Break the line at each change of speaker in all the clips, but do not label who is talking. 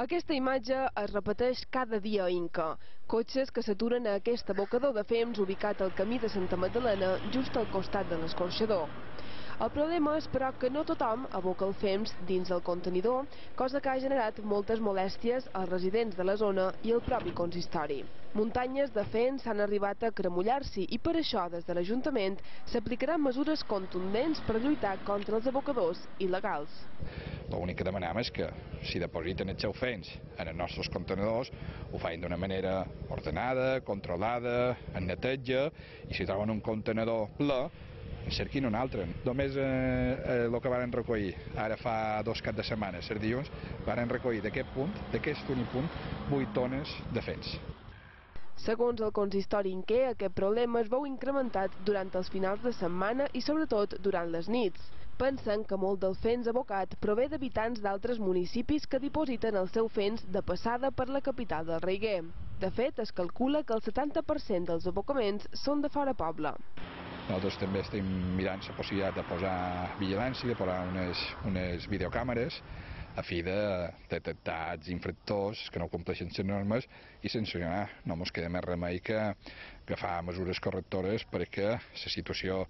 Aquesta imatge es repeteix cada dia a Inca. Cotxes que s'aturen a aquest abocador de fems ubicat al camí de Santa Magdalena, just al costat de l'escorxador. El problema és, però, que no tothom aboca el fems dins del contenidor, cosa que ha generat moltes molèsties als residents de la zona i al propi consistori. Muntanyes de fems s'han arribat a cremollar-s'hi i per això, des de l'Ajuntament, s'aplicaran mesures contundents per lluitar contra els abocadors il·legals.
L'únic que demanem és que si depositen els seus fems en els nostres contenedors ho facin d'una manera ordenada, controlada, en neteja i si troben un contenedor ple en cerquin un altre. Només eh, eh, el que varen recollir ara fa dos cap de setmana, ser dilluns, varen recollir d'aquest punt, d'aquest únic punt, 8 tones de fems.
Segons el consistori Inqué, aquest problema es veu incrementat durant els finals de setmana i sobretot durant les nits. Pensen que molt del fens abocat prové d'habitants d'altres municipis que dipositen el seu fens de passada per la capital del Reiguer. De fet, es calcula que el 70% dels abocaments són de fora poble.
Nosaltres també estem mirant la possibilitat de posar vigilància, de posar unes, unes videocàmeres a fi de detectar els infractors que no compleixen les normes i sancionar. No ens queda més remei que agafar mesures correctores perquè la situació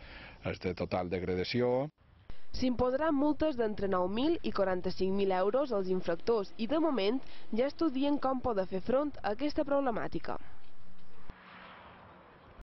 és de total degradació.
S'imposaran multes d'entre 9.000 i 45.000 euros als infractors i de moment ja estudien com poder fer front a aquesta problemàtica.